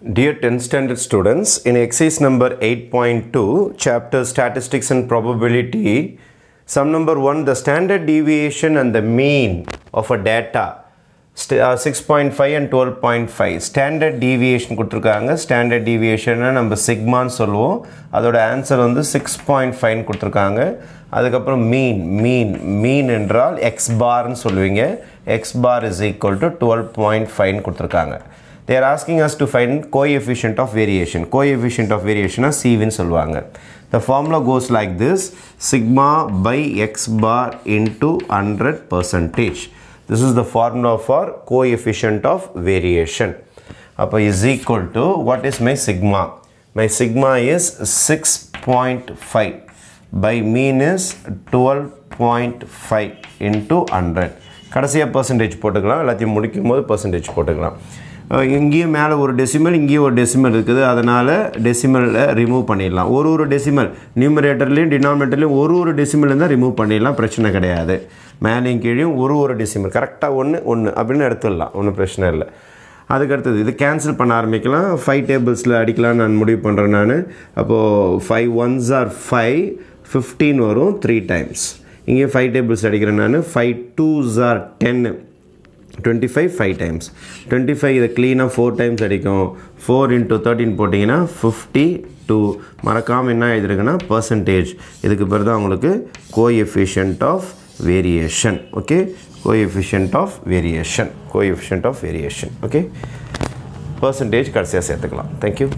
Dear 10th standard students, in exercise number 8.2, chapter statistics and probability, sum number 1, the standard deviation and the mean of a data, 6.5 and 12.5. Standard deviation கொடுத்துருக்காங்க standard deviation நம்ம சிக்மான்னு சொல்லுவோம் அதோட answer வந்து six point ஃபைவ்னு கொடுத்துருக்காங்க அதுக்கப்புறம் mean, மீன் மீன் என்றால் x bar சொல்லுவீங்க x bar is equal to twelve point they are asking us to find coefficient of variation coefficient of variation cவின்னு சொல்லுவாங்க the formula goes like this sigma by x bar into 100 percentage this is the formula for coefficient of variation அப்போ is equal to what is my sigma my sigma is 6.5 by mean is 12.5 into 100 கடைசியாக percentage போட்டுக்கலாம் எல்லாத்தையும் முடிக்கும் போது percentage போட்டுக்கலாம் அஹ் இங்கேயும் மேலே ஒரு டெசிமல் இங்கேயும் ஒரு டெசிமல் இருக்குது. அதனால் டெசிமலில் ரிமூவ் பண்ணிடலாம். ஒரு ஒரு டெசிமல் நியூமரேட்டர்லேயும் டினாமினேட்டர்லேயும் ஒரு ஒரு டெசிமல் இருந்தால் ரிமூவ் பண்ணிடலாம். பிரச்சனை கிடையாது. மேலேயும் கீழேயும் ஒரு ஒரு டெசிமல் கரெக்டாக ஒன்று ஒன்று அப்படின்னு எடுத்துடலாம். ஒன்றும் பிரச்சனை இல்லை. அதுக்கு அடுத்தது இது கேன்சல் பண்ண ஆரம்பிக்கலாம். ஃபைவ் டேபிள்ஸில் அடிக்கலாம்னு நான் முடிவு பண்ணுறேன் நான். அப்போது five ones are five fifteen வரும் த்ரீ டைம்ஸ் இங்கேயும் ஃபைவ் டேபிள்ஸ் அடிக்கிறேன் நான். Five twos are ten twenty five five times twenty five இதை க்ளீனாக ஃபோர் டைம்ஸ் அடிக்கும். ஃபோர் இன்ட்டு தேர்ட்டின் போட்டிங்கன்னா ஃபிஃப்டி டூ மறக்காமல் என்ன எழுதிருக்குன்னா பர்சன்டேஜ் இதுக்கு பேர் தான் உங்களுக்கு coefficient of variation okay coefficient of variation coefficient of variation okay percentage கடைசியாக சேர்த்துக்கலாம். Thank you